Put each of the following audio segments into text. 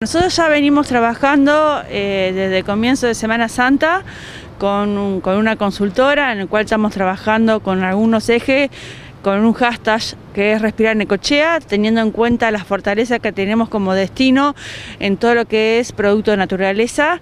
Nosotros ya venimos trabajando eh, desde el comienzo de Semana Santa con, con una consultora en el cual estamos trabajando con algunos ejes con un hashtag que es Respirar Necochea, teniendo en cuenta las fortalezas que tenemos como destino en todo lo que es producto de naturaleza.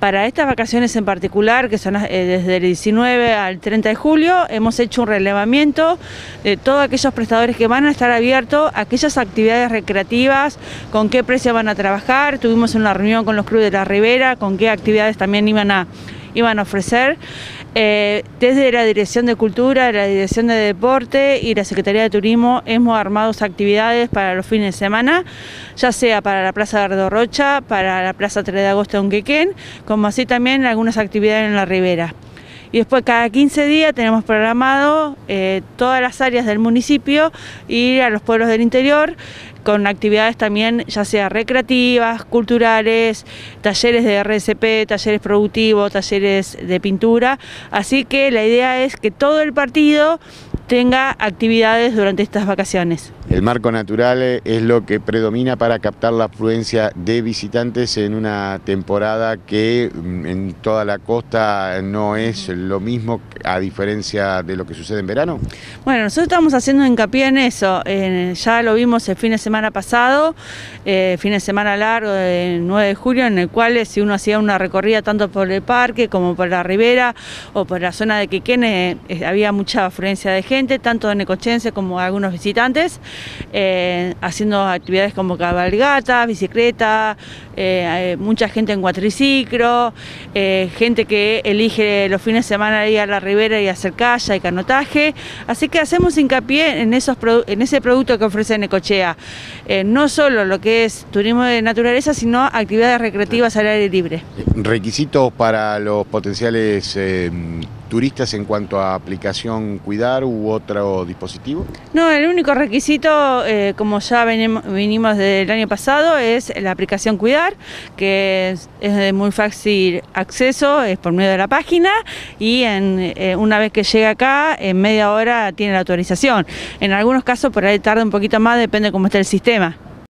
Para estas vacaciones en particular, que son eh, desde el 19 al 30 de julio, hemos hecho un relevamiento de todos aquellos prestadores que van a estar abiertos, aquellas actividades recreativas, con qué precio van a trabajar. Tuvimos una reunión con los clubes de la Ribera, con qué actividades también iban a iban a ofrecer. Eh, desde la Dirección de Cultura, la Dirección de Deporte y la Secretaría de Turismo hemos armado actividades para los fines de semana, ya sea para la Plaza de Rocha, para la Plaza 3 de Agosto de Unquequén, como así también algunas actividades en la Ribera. Y después cada 15 días tenemos programado eh, todas las áreas del municipio, ir a los pueblos del interior, con actividades también ya sea recreativas, culturales, talleres de RSP, talleres productivos, talleres de pintura. Así que la idea es que todo el partido tenga actividades durante estas vacaciones. El marco natural es lo que predomina para captar la afluencia de visitantes en una temporada que mm, en toda la costa no es lo mismo a diferencia de lo que sucede en verano. Bueno, nosotros estamos haciendo hincapié en eso, ya lo vimos el fin de semana pasado, eh, fin de semana largo del 9 de julio, en el cual si uno hacía una recorrida tanto por el parque como por la ribera o por la zona de Quequene, eh, había mucha afluencia de gente tanto de necochenses como algunos visitantes, eh, haciendo actividades como cabalgata, bicicleta, eh, mucha gente en cuatriciclo, eh, gente que elige los fines de semana ir a la ribera y hacer calla y canotaje, así que hacemos hincapié en, esos, en ese producto que ofrece Necochea, no solo lo que es turismo de naturaleza, sino actividades recreativas al aire libre. Requisitos para los potenciales turistas en cuanto a aplicación Cuidar u otro dispositivo? No, el único requisito, eh, como ya venimos, desde el año pasado, es la aplicación Cuidar, que es, de muy fácil acceso, es por medio de la página y en, eh, una vez que llega acá, en media hora tiene la autorización. En algunos casos por ahí tarda un poquito más, depende cómo esté el sistema.